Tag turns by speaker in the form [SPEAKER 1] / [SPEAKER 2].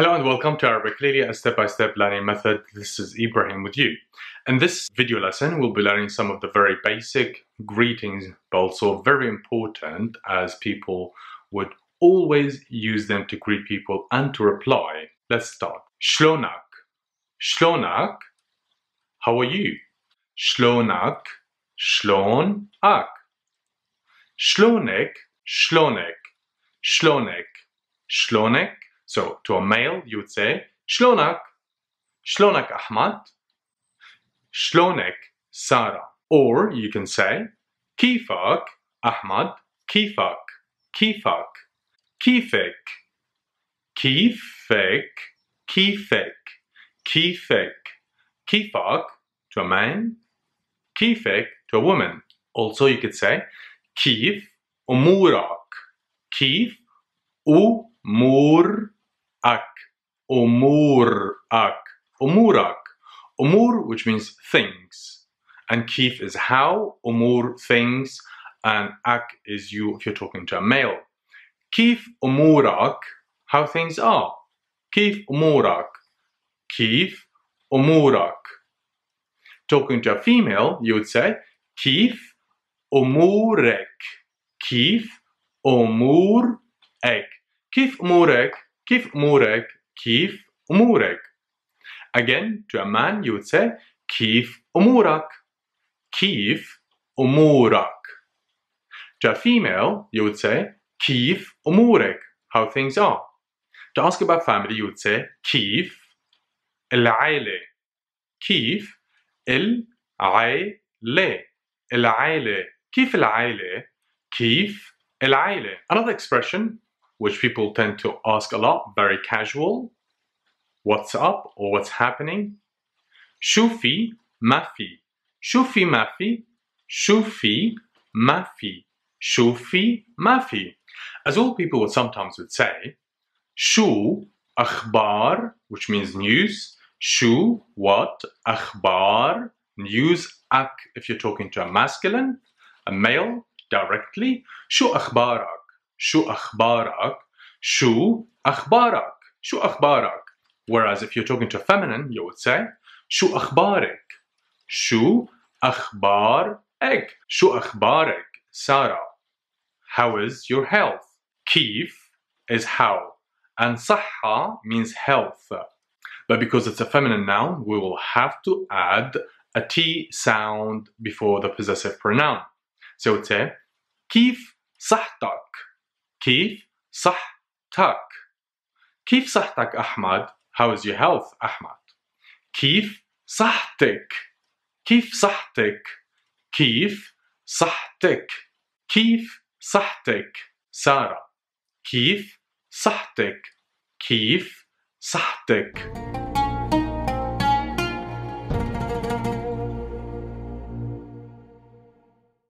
[SPEAKER 1] Hello and welcome to Arabic Clearly, a step-by-step learning method. This is Ibrahim with you. In this video lesson, we'll be learning some of the very basic greetings, but also very important as people would always use them to greet people and to reply. Let's start. Shlonak. Shlonak. How are you? Shlonak. Shlon ak. Shlonek. Shlonek. Shlonek. Shlonek. So to a male, you would say Shlonak. Shlonak Ahmad. Shlonek Sarah. Or you can say Kifak Ahmad. Kifak. Kifak. Kifek. Kifek. Kifek. Kifek. Kifak to a man. Kifek to a woman. Also you could say Kif Umurak. Kif Umur ak, umur ak, umurak. Umur, which means things. And kif is how, omur, things, and ak is you if you're talking to a male. Kif umurak, how things are. Kif umurak. Kif umurak. Talking to a female, you would say kif umurek. Kif umurek. Kif umurek Kif umurek, kif umurek. Again, to a man, you would say, kif umurak, kif umurak. To a female, you would say, kif umurek, how things are. To ask about family, you would say, kif العائلة. كيف العائلة. العائلة. كيف العائلة. كيف العائلة. Another expression which people tend to ask a lot, very casual. What's up or what's happening? Shufi mafi. Shufi mafi. Shufi mafi. Shufi mafi. As all people would sometimes would say, Shu akhbar, which means news. Shu what? Akhbar, news. Ak, if you're talking to a masculine, a male directly. Shu akhbarak. شو أخبارك شو أخبارك شو أخبارك whereas if you're talking to a feminine you would say شو أخبارك شو أخبارك شو أخبارك سارة how is your health كيف is how and صحة means health but because it's a feminine noun we will have to add a T sound before the possessive pronoun so it's say كيف صحتك كيف صحتك كيف صحتك أحمد How is your health أحمد كيف صحتك كيف صحتك كيف صحتك كيف صحتك سارة كيف صحتك كيف صحتك